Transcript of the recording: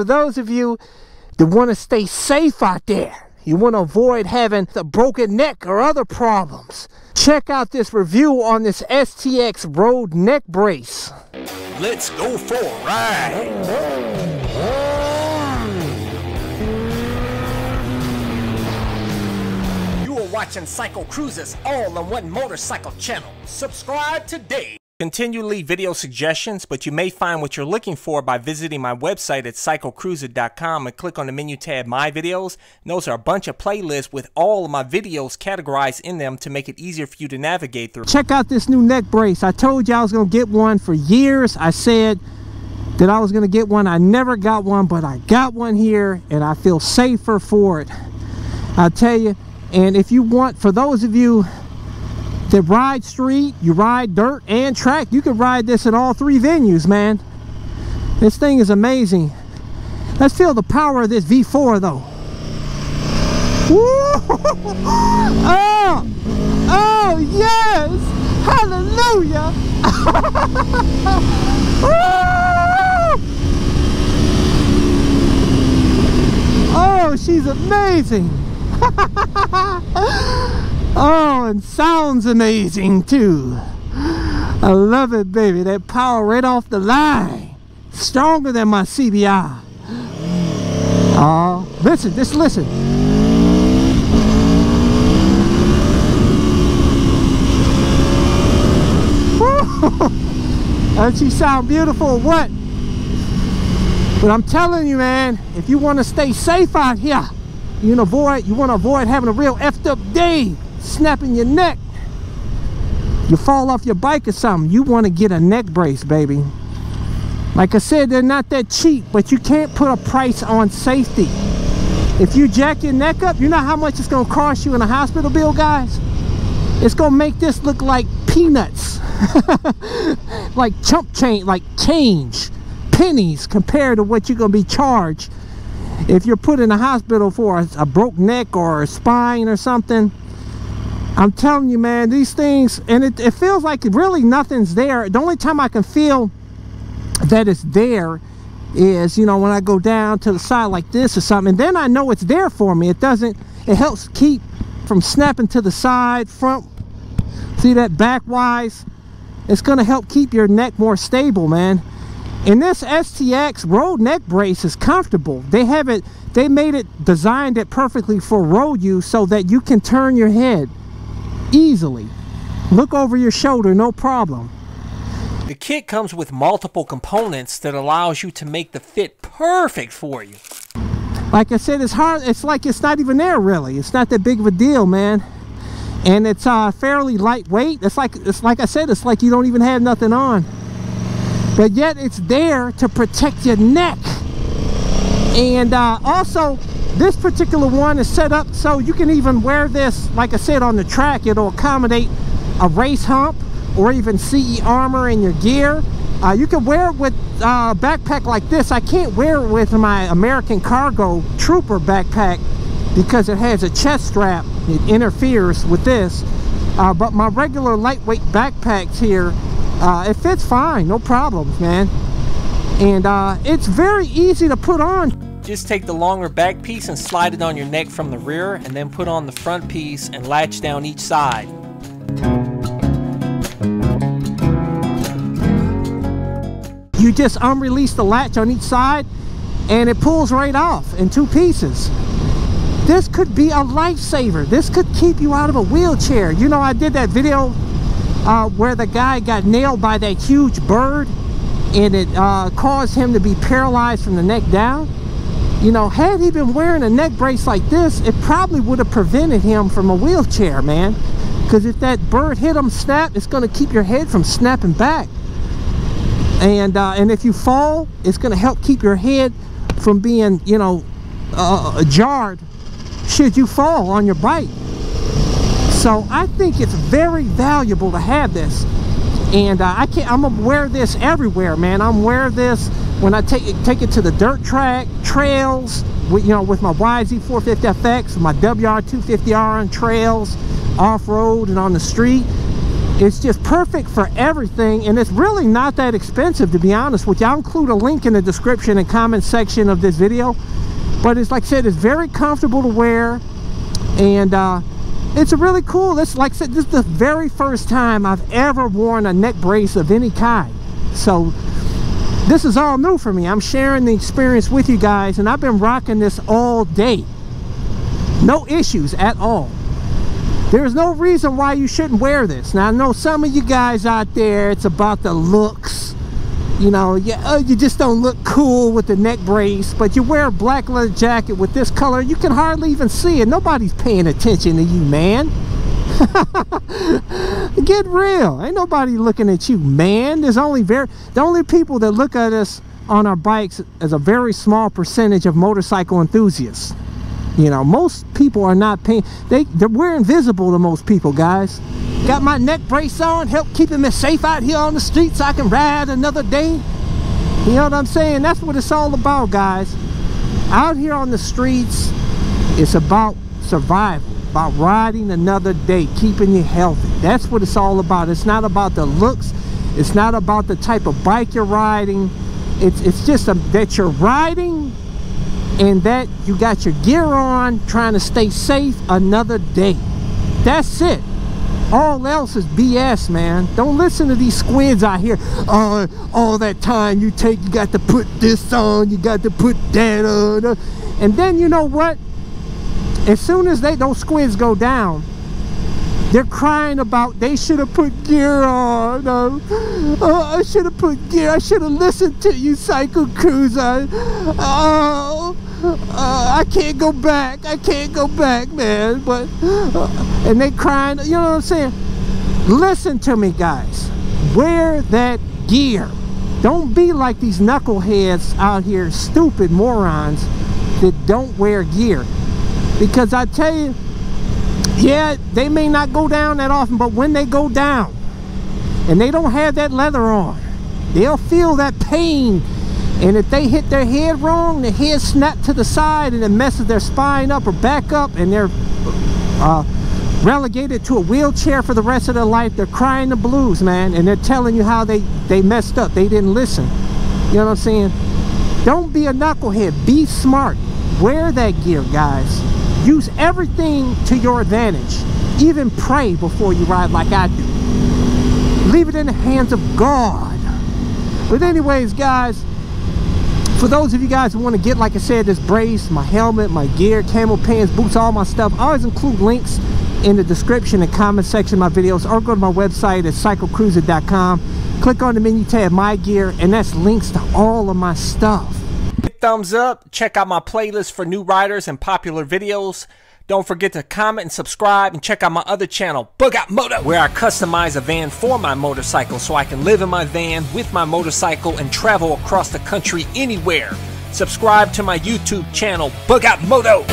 for those of you that want to stay safe out there. You want to avoid having a broken neck or other problems. Check out this review on this STX Road neck brace. Let's go for a ride. You are watching CycleCruza's all on one motorcycle channel. Subscribe today. Continually video suggestions, but you may find what you're looking for by visiting my website at cyclecruza.com and click on the menu tab My Videos. And those are a bunch of playlists with all of my videos categorized in them to make it easier for you to navigate through. Check out this new neck brace. I told you I was going to get one for years. I said that I was going to get one. I never got one, but I got one here and I feel safer for it. I'll tell you. And if you want, for those of you that ride street, you ride dirt and track, you can ride this in all three venues, man. This thing is amazing. Let's feel the power of this V4 though. Oh! Oh, yes! Hallelujah! Oh, she's amazing! oh, and sounds amazing too. I love it, baby. That power right off the line. Stronger than my CBR. Oh, listen, just listen. Doesn't she sound beautiful what? But I'm telling you, man, if you want to stay safe out here, you to avoid you want to avoid having a real effed up day, snapping your neck. You fall off your bike or something, you want to get a neck brace, baby. Like I said, they're not that cheap, but you can't put a price on safety. If you jack your neck up, you know how much it's going to cost you in a hospital bill, guys? It's going to make this look like peanuts. like chump change, like change, pennies compared to what you're going to be charged if you're put in a hospital for a, a broke neck or a spine or something i'm telling you man these things and it, it feels like really nothing's there the only time i can feel that it's there is you know when i go down to the side like this or something and then i know it's there for me it doesn't it helps keep from snapping to the side front see that backwise? it's going to help keep your neck more stable man and this STX road neck brace is comfortable. They have it, they made it, designed it perfectly for road use so that you can turn your head easily. Look over your shoulder, no problem. The kit comes with multiple components that allows you to make the fit perfect for you. Like I said, it's hard, it's like it's not even there really. It's not that big of a deal, man. And it's uh, fairly lightweight. It's like, it's like I said, it's like you don't even have nothing on but yet it's there to protect your neck and uh, also this particular one is set up so you can even wear this like I said on the track. It'll accommodate a race hump or even CE armor in your gear. Uh, you can wear it with uh, a backpack like this. I can't wear it with my American Cargo Trooper backpack because it has a chest strap. It interferes with this. Uh, but my regular lightweight backpacks here uh, it fits fine. No problems man. And uh, it's very easy to put on just take the longer back piece and slide it on your neck from the rear and then put on the front piece and latch down each side. You just unrelease the latch on each side and it pulls right off in two pieces. This could be a lifesaver. This could keep you out of a wheelchair. You know I did that video uh, where the guy got nailed by that huge bird and it uh, caused him to be paralyzed from the neck down. You know, had he been wearing a neck brace like this, it probably would have prevented him from a wheelchair, man. Because if that bird hit him snap, it's going to keep your head from snapping back. And, uh, and if you fall, it's going to help keep your head from being, you know, uh, jarred should you fall on your bike. So I think it's very valuable to have this. And uh, I can't, I'm gonna wear this everywhere, man. I'm wear this when I take it, take it to the dirt track, trails, with, you know, with my YZ450FX, my WR250R on trails, off-road and on the street. it's just perfect for everything and it's really not that expensive to be honest with you i'll include a link in the description and comment section of this video but it's like i said it's very comfortable to wear and uh, it's really cool this like i said this is the very first time i've ever worn a neck brace of any kind. So this is all new for me. I'm sharing the experience with you guys and i've been rocking this all day. No issues at all. There's no reason why you shouldn't wear this. Now i know some of you guys out there it's about the looks you know you, uh, you just don't look cool with the neck brace but you wear a black leather jacket with this color you can hardly even see it. Nobody's paying attention to you man. Get real. Ain't nobody looking at you man. There's only very the only people that look at us on our bikes is a very small percentage of motorcycle enthusiasts. You know most people are not paying they we're invisible to most people guys got my neck brace on help keeping me safe out here on the streets. So i can ride another day. You know what i'm saying? That's what it's all about guys. Out here on the streets it's about survival about riding another day keeping you healthy. That's what it's all about. It's not about the looks. It's not about the type of bike you're riding. It's it's just a, that you're riding and that you got your gear on trying to stay safe another day. That's it all else is bs man don't listen to these squids out here uh, all that time you take you got to put this on you got to put that on and then you know what as soon as they those squids go down they're crying about they should have put gear on. Uh, uh, I should have put gear. I should have listened to you, CycleCruza. Oh, uh, I can't go back. I can't go back, man. But uh, and they crying. You know what I'm saying? Listen to me, guys. Wear that gear. Don't be like these knuckleheads out here, stupid morons that don't wear gear. Because I tell you, yeah, they may not go down that often, but when they go down and they don't have that leather on, they'll feel that pain. And if they hit their head wrong, the head snaps to the side and it messes their spine up or back up and they're uh, relegated to a wheelchair for the rest of their life. They're crying the blues, man. And they're telling you how they, they messed up. They didn't listen. You know what I'm saying? Don't be a knucklehead. Be smart. Wear that gear, guys. Use everything to your advantage. Even pray before you ride like I do. Leave it in the hands of God. But anyways, guys, for those of you guys who want to get, like I said, this brace, my helmet, my gear, camo pants, boots, all my stuff, I always include links in the description and comment section of my videos or go to my website at cyclecruza.com. Click on the menu tab, My Gear, and that's links to all of my stuff thumbs up. Check out my playlist for new riders and popular videos. Don't forget to comment and subscribe and check out my other channel, Bug Out Moto, where I customize a van for my motorcycle so I can live in my van with my motorcycle and travel across the country anywhere. Subscribe to my YouTube channel, Bug Out Moto.